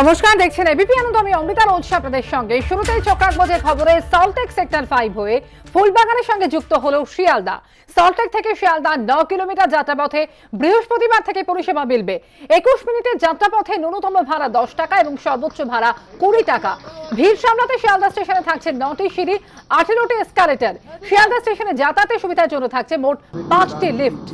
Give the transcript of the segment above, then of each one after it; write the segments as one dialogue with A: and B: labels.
A: নমস্কার, দেখছেন এবিপি আনন্দ। আমি অমৃতা রোজ আপনাদের সঙ্গে। শুরুতেই চক্রাকবাজের খবরে সল্টেক সেক্টর ফাইভ হয়ে ফুলবাগানের সঙ্গে যুক্ত হলো শিয়ালদা। সল্টেক থেকে শিয়ালদা ন কিলোমিটার যাত্রাপথে বৃহস্পতিবার থেকে পরিষেবা মিলবে। একুশ মিনিটের যাত্রাপথে ন্যূনতম ভাড়া দশ টাকা এবং সর্বোচ্চ ভাড়া কুড়ি টাকা। ভিড় সামলাতে শিয়ালদা স্টেশনে থাকছে নটি সিঁড়ি, আঠেরোটি এসকালেটর শিয়ালদা স্টেশনে যাতায়াতের সুবিধার জন্য থাকছে মোট পাঁচটি লিফট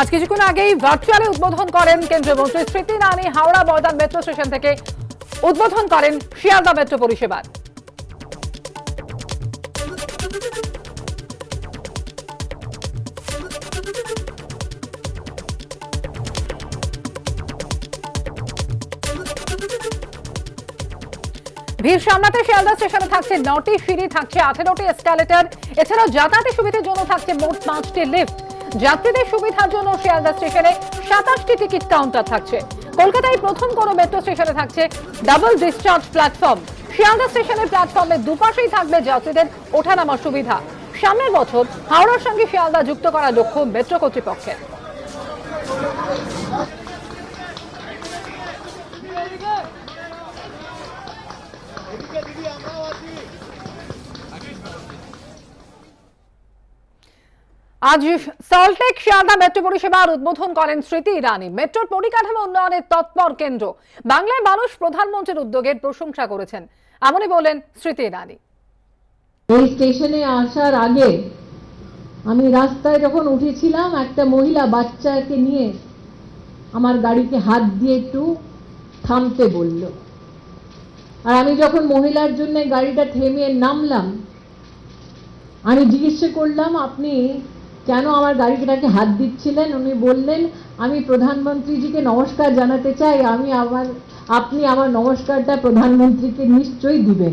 A: আজ কিছুক্ষণ আগেই ভার্চুয়ালি উদ্বোধন করেন কেন্দ্রীয় মন্ত্রী স্মৃতি ইরানি হাওড়া ময়দান মেট্রো স্টেশন থেকে উদ্বোধন করেন শিয়ালদা মেট্রো পরিষেবার। ভিড় সামলাতে শিয়ালদা স্টেশনে থাকছে নটি সিঁড়ি, থাকছে আঠেরোটি এসকালেটর এছাড়াও যাতায়াতের সুবিধার জন্য থাকছে মোট পাঁচটি লিফট যাত্রীদের সুবিধার জন্য শিয়ালদা স্টেশনে সাতাশটি টিকিট কাউন্টার থাকছে। কলকাতায় প্রথম কোনো মেট্রো স্টেশনে থাকছে ডাবল ডিসচার্জ প্ল্যাটফর্ম শিয়ালদা স্টেশনের প্ল্যাটফর্মে দুপাশেই থাকবে যাত্রীদের ওঠানামার সুবিধা। সামনের বছর হাওড়ার সঙ্গে শিয়ালদা যুক্ত করা লক্ষ্য মেট্রো কর্তৃপক্ষের। আজ সল্টেক শিয়ালদা মেট্রো পরিষেবার উদ্বোধন করেন স্মৃতি ইরানি। মেট্রোর পরিকাঠামো উন্নয়নের তৎপর কেন্দ্র। বাংলায় মানুষ প্রধানমন্ত্রীর উদ্যোগের প্রশংসা করেছেন। এমনই বলেন স্মৃতি ইরানি।
B: এই স্টেশনে আসার আগে আমি রাস্তায় যখন উঠেছিলাম, একটা মহিলা বাচ্চাকে নিয়ে আমার গাড়িকে হাত দিয়ে একটু থামতে বলল। আর আমি যখন মহিলার জন্য গাড়িটা থেমে নামলাম, আমি জিজ্ঞেস করলাম, আপনি কেন আমার গাড়িটাকে হাত দিচ্ছিলেন? উনি বললেন, আমি প্রধানমন্ত্রীজিকে নমস্কার জানাতে চাই। আমি আমার, আপনি আমার নমস্কারটা প্রধানমন্ত্রীকে নিশ্চয়ই দিবেন।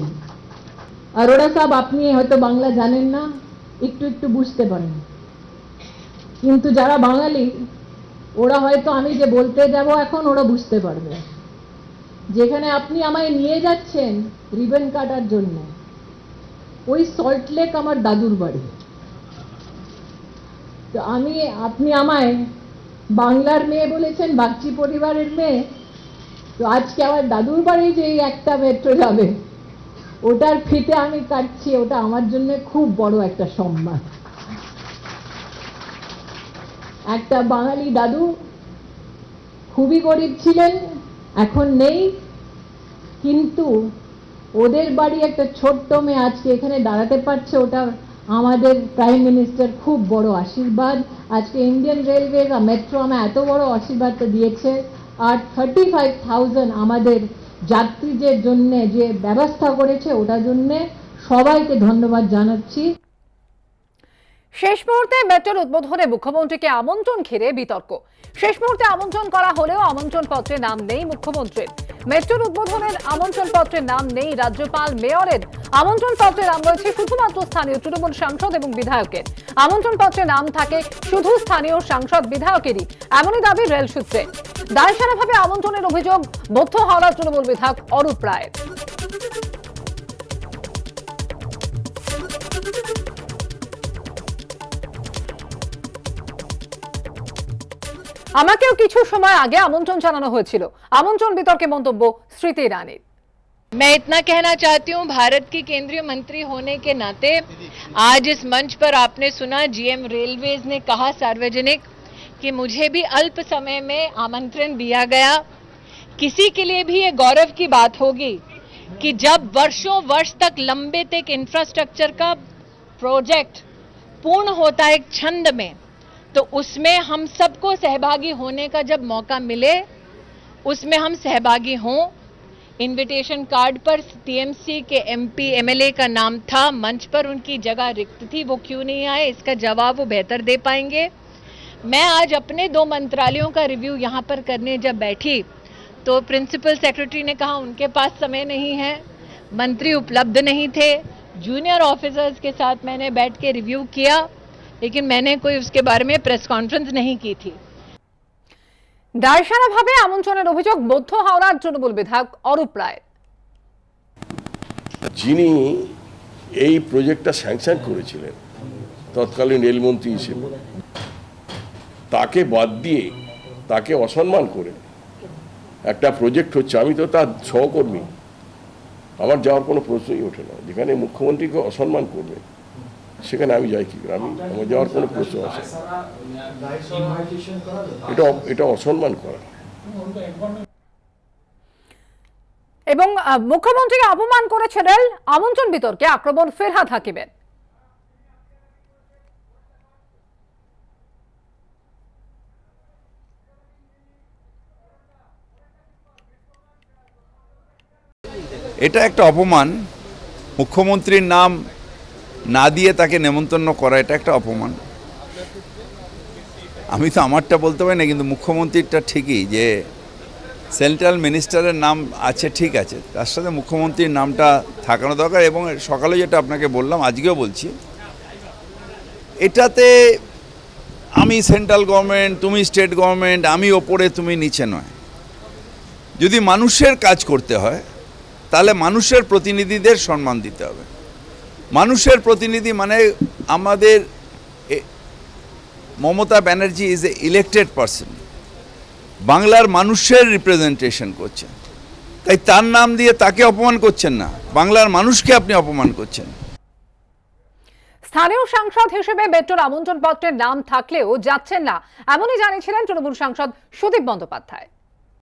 B: অরোড়া সাহেব, আপনি হয়তো বাংলা জানেন না, একটু একটু বুঝতে পারেন। কিন্তু যারা বাঙালি, ওরা হয়তো আমি যে বলতে যাব এখন, ওরা বুঝতে পারবে। যেখানে আপনি আমায় নিয়ে যাচ্ছেন রিবেন কাটার জন্য, ওই সল্টলেক আমার দাদুর বাড়ি। তো আমি, আপনি আমায় বাংলার মেয়ে বলেছেন, বাগচি পরিবারের মেয়ে, তো আজকে আমার দাদুর বাড়ি যে একটা মেট্রো যাবে, ওটার ফিতে আমি কাটছি, ওটা আমার জন্য খুব বড় একটা সম্মান। একটা বাঙালি দাদু খুবই গরিব ছিলেন, এখন নেই, কিন্তু ওদের বাড়ি একটা ছোট্ট মেয়ে আজকে এখানে দাঁড়াতে পারছে, ওটা আমাদের প্রাইম মিনিস্টার খুব বড় আশীর্বাদ। আজকে ইন্ডিয়ান রেলওয়ে বা মেট্রো আমার এত বড় আশীর্বাদটা দিয়েছে। আর থার্টি ফাইভ থাউজেন্ড আমাদের যাত্রীদের জন্য যে ব্যবস্থা করেছে, ওটার জন্যে সবাইকে ধন্যবাদ জানাচ্ছি।
A: শেষ মুহূর্তে মেট্রোর উদ্বোধনে মুখ্যমন্ত্রীকে আমন্ত্রণ ঘিরে বিতর্ক। শেষ মুহূর্তে আমন্ত্রণ করা হলেও আমন্ত্রণ পত্রে নাম নেই মুখ্যমন্ত্রীর। মেট্রোর উদ্বোধনের আমন্ত্রণ পত্রে নাম নেই রাজ্যপাল মেয়রের। আমন্ত্রণ পত্রে নাম রয়েছে শুধুমাত্র স্থানীয় তৃণমূল সাংসদ এবং বিধায়কের। আমন্ত্রণ পত্রে নাম থাকে শুধু স্থানীয় সাংসদ বিধায়কেরই, এমনই দাবি রেল সূত্রে। দায়সারাভাবে আমন্ত্রণের অভিযোগ মধ্য হাওড়া তৃণমূল বিধায়ক অরূপ রায়ের। আমাকেও কিছু সময় আগে আমন্ত্রণ জানানো হয়েছিল আমন্ত্রণ বিতর্কে মন্তব্য স্মৃতি ইরানির
C: मैं इतना कहना चाहती हूँ भारत की केंद्रीय मंत्री होने के नाते आज इस मंच पर आपने सुना जीएम रेलवेज ने कहा सार्वजनिक कि मुझे भी अल्प समय में आमंत्रण दिया गया किसी के लिए भी ये गौरव की बात होगी कि जब वर्षों वर्ष तक लंबित एक इंफ्रास्ट्रक्चर का प्रोजेक्ट पूर्ण होता है एक छंद में तो उसमें हम सबको सहभागी होने का जब मौका मिले, उसमें हम सहभागी हों। इनविटेशन कार्ड पर टीएमसी के एमपी एमएलए का नाम था, मंच पर उनकी जगह रिक्त थी, वो क्यों नहीं आए, इसका जवाब वो बेहतर दे पाएँगे। मैं आज अपने दो मंत्रालयों का रिव्यू यहाँ पर करने जब बैठी तो प्रिंसिपल सेक्रेटरी ने कहा, उनके पास समय नहीं है, मंत्री उपलब्ध नहीं थे। जूनियर ऑफिसर्स के साथ मैंने बैठ के रिव्यू किया लेकिन मैंने कोई उसके बारे में प्रेस कॉन्फ्रेंस नहीं की थी
A: দায়সারাভাবে আমন্ত্রণের অভিযোগ মধ্য হাওড়ার তৃণমূল বিধায়ক অরূপ রায়
D: যিনি এই প্রজেক্টটা স্যাংশন করেছিলেন তৎকালীন রেলমন্ত্রী হিসেবে তাকে বাদ দিয়ে তাকে অসম্মান করে একটা প্রজেক্ট হচ্ছে আমি তো তার সহকর্মী আমার যাওয়ার কোনো প্রশ্নই ওঠে না যেখানে মুখ্যমন্ত্রীকে অসম্মান করবে সেখানে আমি যাই কি করে? আমি আমার যাওয়ার কোনো প্রশ্ন না। এটা এটা অসম্মান করা
A: এবং মুখ্যমন্ত্রীকে অপমান করেছে রেল আমন্ত্রণ বিতর্কে আক্রমণ ফেরহাদ হাকিমের
E: এটা একটা অপমান মুখ্যমন্ত্রীর নাম না দিয়ে তাকে নেমন্তন্ন করা, এটা একটা অপমান। আমি তো আমারটা বলতে পারি না, কিন্তু মুখ্যমন্ত্রীরটা ঠিকই যে সেন্ট্রাল মিনিস্টারের নাম আছে, ঠিক আছে। তার সাথে মুখ্যমন্ত্রীর নামটা থাকানো দরকার এবং সকালে যেটা আপনাকে বললাম, আজকেও বলছি। এটাতে আমি সেন্ট্রাল গভর্নমেন্ট, তুমি স্টেট গভর্নমেন্ট, আমি ওপরে, তুমি নিচে নয়। যদি মানুষের কাজ করতে হয়, তাহলে মানুষের প্রতিনিধিদের সম্মান দিতে হবে। মানুষের প্রতিনিধি মানে আমাদের Mamata Banerjee is a elected person বাংলার মানুষের রিপ্রেজেন্টেশন করছেন। তাই তার নাম দিয়ে তাকে অপমান করছেন না। বাংলার মানুষকে আপনি অপমান করছেন।
A: স্থানীয় সাংসদ হিসেবে মেট্রোর আমন্ত্রণ পত্রের নাম থাকলেও যাচ্ছেন না। এমনই জানিয়েছিলেন তৃণমূল সাংসদ সুদীপ বন্দ্যোপাধ্যায়।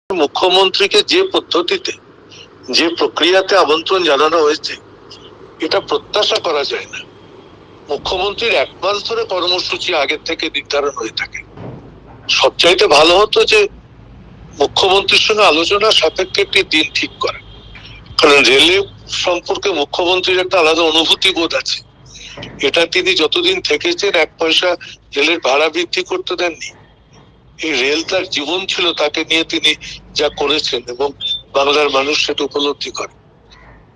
F: মুখ্যমন্ত্রীকে যে পদ্ধতিতে যে প্রক্রিয়াতে আমন্ত্রণ জানানো হয়েছে এটা প্রত্যাশা করা যায় না। মুখ্যমন্ত্রীর এক মাস ধরে কর্মসূচি আগের থেকে নির্ধারণ হয়ে থাকে। সবচাইতে ভালো হতো যে মুখ্যমন্ত্রীর সঙ্গে আলোচনা সাপেক্ষে একটি দিন ঠিক করা। কারণ রেলে সম্পর্কে মুখ্যমন্ত্রীর একটা আলাদা অনুভূতি বোধ আছে। এটা তিনি যতদিন থেকেছেন এক পয়সা রেলের ভাড়া বৃদ্ধি করতে দেননি। এই রেল তার জীবন ছিল তাকে নিয়ে তিনি যা করেছেন এবং বাংলার মানুষ সেটা উপলব্ধি করে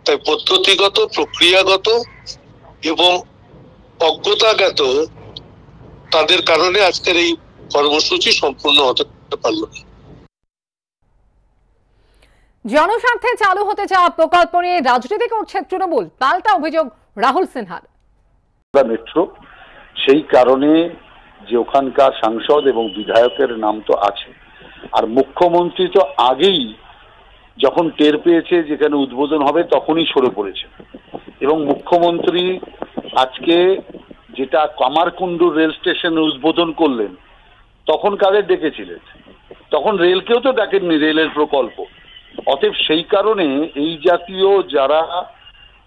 F: তাই পদ্ধতিগত প্রক্রিয়াগত এবং অজ্ঞতাগত তাদের কারণে আজকের এই কর্মসূচি সম্পূর্ণ হতে পারল না।
A: জনস্বার্থে চালু হতে যাওয়া প্রকল্প নিয়ে রাজনীতি করছে তৃণমূল পাল্টা অভিযোগ রাহুল সিনহার।
G: মেট্রো সেই কারণে যে ওখানকার সাংসদ এবং বিধায়কের নাম তো আছে। আর মুখ্যমন্ত্রী তো আগেই যখন টের পেয়েছে যেখানে উদ্বোধন হবে, তখনই সরে পড়েছে। এবং মুখ্যমন্ত্রী আজকে যেটা কামারকুণ্ডু রেল স্টেশনে উদ্বোধন করলেন, তখন কাদের ডেকেছিলেন? তখন রেলকেও তো ডাকেননি, রেলের প্রকল্প। অতএব সেই কারণে এই জাতীয় যারা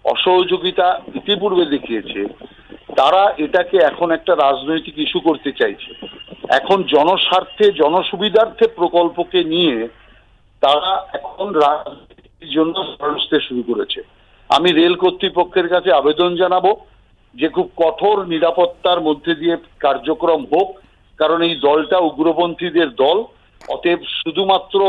G: অসহযোগিতা ইতিপূর্বে দেখিয়েছে, তারা এটাকে এখন একটা রাজনৈতিক ইস্যু করতে চাইছে। এখন জনস্বার্থে, জনসুবিধার্থে প্রকল্পকে নিয়ে তারা এখন রাজনীতির জন্য ষড়যন্ত্র শুরু করেছে। আমি রেল কর্তৃপক্ষের কাছে আবেদন জানাব যে খুব কঠোর নিরাপত্তার মধ্যে দিয়ে কার্যক্রম হোক, কারণ এই দলটা উগ্রপন্থীদের দল, অতএব শুধুমাত্র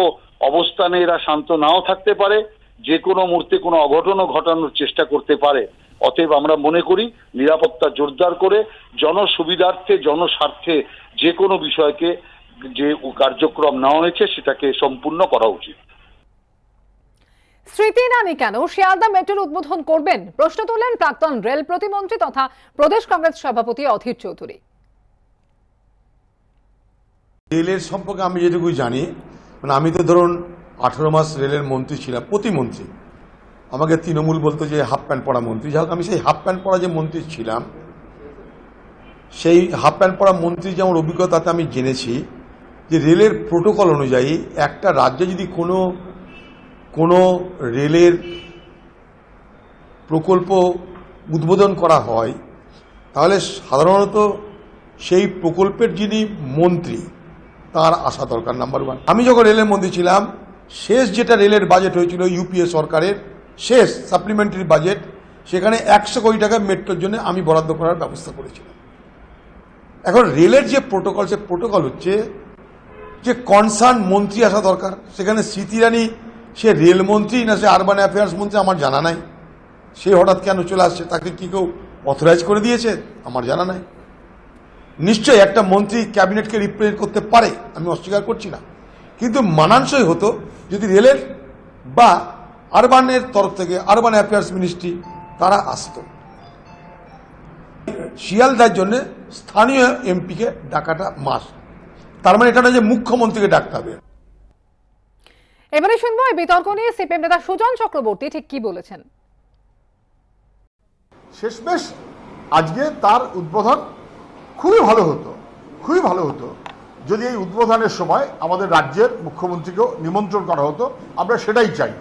G: অবস্থানে এরা শান্ত নাও থাকতে পারে, যে কোনো মুহূর্তে কোনো অঘটনও ঘটানোর চেষ্টা করতে পারে। অতএব আমরা মনে করি নিরাপত্তা জোরদার করে, জনসুবিধার্থে, জনস্বার্থে যে কোনো বিষয়কে যে কার্যক্রম নেওয়া হয়েছে সেটাকে সম্পূর্ণ করা উচিত।
A: স্মৃতি ইরানি কেন? শিয়ালদা মেট্রোর উদ্বোধন করবেন? প্রশ্ন তুললেন প্রাক্তন রেল প্রতিমন্ত্রী তথা প্রদেশ কংগ্রেস সভাপতি অধীর চৌধুরী।
H: রেলের সম্পর্কে আমি যেটুকু জানি মানে আমি তো ধরুন আঠেরো মাস রেলের মন্ত্রী ছিলাম প্রতিমন্ত্রী। আমাকে তৃণমূল বলতো যে হাফ প্যান্ট পরা মন্ত্রী। যাই আমি সেই হাফ প্যান্ট পরা যে মন্ত্রী ছিলাম সেই হাফ প্যান্ট পরা মন্ত্রী যেমন অভিজ্ঞতাতে আমি জেনেছি। যে রেলের প্রোটোকল অনুযায়ী একটা রাজ্যে যদি কোনো কোনো রেলের প্রকল্প উদ্বোধন করা হয়, তাহলে সাধারণত সেই প্রকল্পের যিনি মন্ত্রী, তার আসা দরকার নাম্বার ওয়ান আমি যখন রেলের মন্ত্রী ছিলাম, শেষ যেটা রেলের বাজেট হয়েছিল ইউপিএ সরকারের, শেষ সাপ্লিমেন্টারি বাজেট সেখানে একশো কোটি টাকা মেট্রোর জন্য আমি বরাদ্দ করার ব্যবস্থা করেছিলাম। এখন রেলের যে প্রোটোকল সে প্রোটোকল হচ্ছে যে কনসার্ন মন্ত্রী আসা দরকার, সেখানে স্মৃতি ইরানি, সে রেলমন্ত্রী না সে আরবান অ্যাফেয়ার্স মন্ত্রী আমার জানা নাই। সে হঠাৎ কেন চলে আসছে, তাকে কি কেউ অথরাইজ করে দিয়েছে, আমার জানা নাই। নিশ্চয়ই একটা মন্ত্রী ক্যাবিনেটকে রিপ্রেজেন্ট করতে পারে, আমি অস্বীকার করছি না। কিন্তু মানানসই হতো, যদি রেলের বা আরবানের তরফ থেকে আরবান অ্যাফেয়ার্স মিনিস্ট্রি তারা আসতো। শিয়ালদার জন্য স্থানীয় এমপিকে ডাকাটা মাস। তার মানে এটা যে মুখ্যমন্ত্রীকে ডাকতে হবে।
A: এবারে শুনব এই বিতর্ক নিয়ে সিপিএম নেতা সুজন চক্রবর্তী ঠিক কি বলেছেন।
I: শেষমেশ আজকে তার উদ্বোধন খুবই ভালো হতো খুবই ভালো হতো। যদি এই উদ্বোধনের সময় আমাদের রাজ্যের মুখ্যমন্ত্রীকেও নিমন্ত্রণ করা হতো আমরা সেটাই চাই।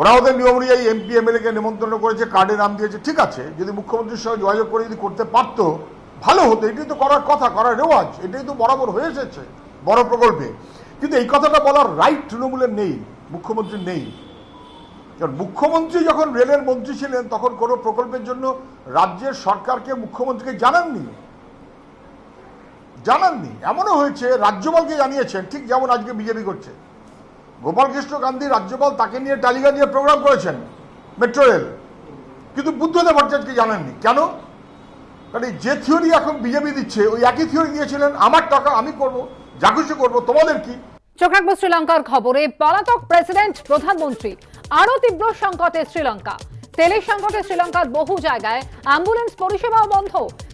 I: ওরা ওদের নিয়ম অনুযায়ী এমপি এমএলএ কে নিমন্ত্রণ করেছে কার্ডে নাম দিয়েছে ঠিক আছে। যদি মুখ্যমন্ত্রীর সঙ্গে যোগাযোগ করে যদি করতে পারতো ভালো হতো, এটাই তো করার কথা, করার রেওয়াজ, এটাই তো বরাবর হয়ে এসেছে, বড় প্রকল্পে। কিন্তু এই কথাটা বলার রাইট তৃণমূলের নেই মুখ্যমন্ত্রীর নেই। কারণ মুখ্যমন্ত্রী যখন রেলের মন্ত্রী ছিলেন, তখন কোনো প্রকল্পের জন্য রাজ্যের সরকারকে মুখ্যমন্ত্রীকে জানাননি। জানাননি। এমনও হয়েছে, রাজ্যপালকে জানিয়েছেন, ঠিক যেমন আজকে বিজেপি করছে। গোপালকৃষ্ণ গান্ধী রাজ্যপাল তাকে নিয়ে টালিগা নিয়ে প্রোগ্রাম করেছেন, মেট্রো রেল। কিন্তু বুদ্ধদেব ভট্টাচার্যকে জানাননি। কেন? কারণ যে থিওরি এখন বিজেপি দিচ্ছে, ওই একই থিওরি দিয়েছিলেন আমার টাকা আমি করব, যা কিছু করব, তোমাদের কি?
A: চোখ রাখব শ্রীলঙ্কার খবরে, পলাতক প্রেসিডেন্ট প্রধানমন্ত্রী, আরও তীব্র সংকটে শ্রীলঙ্কা। তেলের সংকটে শ্রীলঙ্কার বহু জায়গায় অ্যাম্বুলেন্স পরিষেবাও বন্ধ।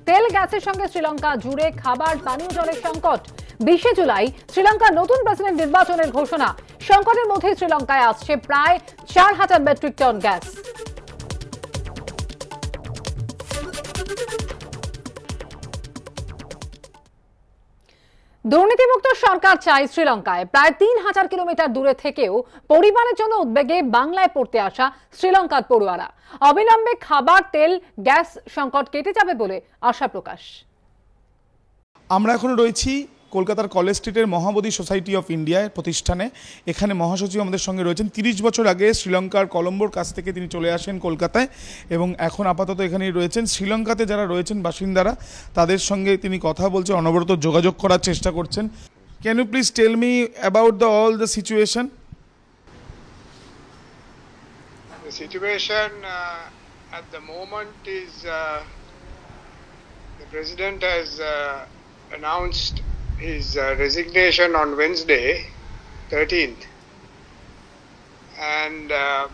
A: তেল গ্যাসের সঙ্গে শ্রীলঙ্কা জুড়ে খাবার, পানীয় জলের সংকট। বিশে জুলাই, শ্রীলঙ্কার নতুন প্রেসিডেন্ট নির্বাচনের ঘোষণা। সংকটের মধ্যে শ্রীলঙ্কায় আসছে প্রায় চার হাজার মেট্রিক টন গ্যাস দুর্নীতিমুক্ত সরকার চাই শ্রীলঙ্কায়। প্রায় তিন হাজার কিলোমিটার দূরে থেকেও পরিবারের জন্য উদ্বেগে বাংলায় পড়তে আসা শ্রীলঙ্কার পড়ুয়ারা। অবিলম্বে খাবার, তেল, গ্যাস সংকট কেটে যাবে বলে আশা প্রকাশ।
J: আমরা এখন রয়েছি কলকাতার কলেজ স্ট্রিটের মহাবোধি সোসাইটি অফ ইন্ডিয়ার প্রতিষ্ঠানে এখানে মহাসচিব আমাদের সঙ্গে রয়েছেন। তিরিশ বছর আগে শ্রীলঙ্কার কলম্বোর কাছ থেকে তিনি চলে আসেন কলকাতায় এবং এখন আপাতত এখানেই রয়েছেন। শ্রীলঙ্কাতে যারা রয়েছেন বাসিন্দারা তাদের সঙ্গে তিনি কথা বলছে অনবরত যোগাযোগ করার চেষ্টা করছেন। Can you please tell me about the all the situation
K: The situation uh, at the moment is uh, the president has uh, announced his uh, resignation on Wednesday, 13th, and uh,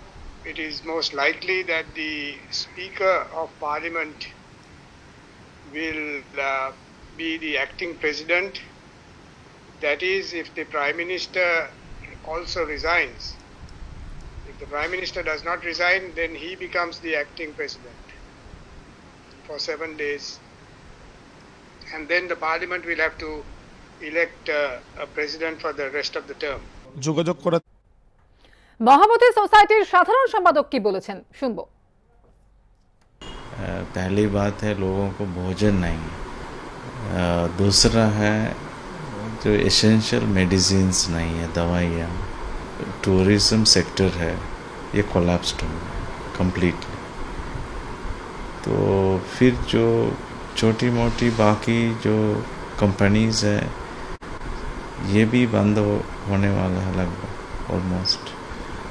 K: it is most likely that the Speaker of Parliament will uh, be the acting president. That is, if the Prime Minister also resigns. If the Prime Minister does not resign, then he becomes the acting president for seven days. And then the Parliament will have to elect uh, a president for the rest of the term.
J: যোগাযোগ করা
A: মহাবোধি সোসাইটির সাধারণ সম্পাদক কি বলেছেন শুনবো
L: अ, पहली बात है लोगों को भोजन नहीं है अ, दूसरा है जो एसेंशियल मेडिसिन्स नहीं है दवाइयाँ टूरिज्म सेक्टर है ये कोलैप्स्ड हो गया कम्प्लीटली तो फिर जो छोटी मोटी बाकी जो कंपनीज है ये भी बंद हो- होने वाला है लगभग ऑलमोस्ट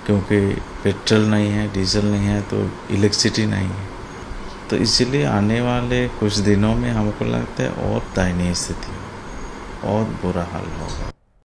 L: क्योंकि पेट्रोल नहीं है, डीजल नहीं है तो इलेक्ट्रिसिटी नहीं है। तो इसलिए आने वाले कुछ दिनों में हमको लगता है और दयनीय स्थिति, और बुरा हाल होगा।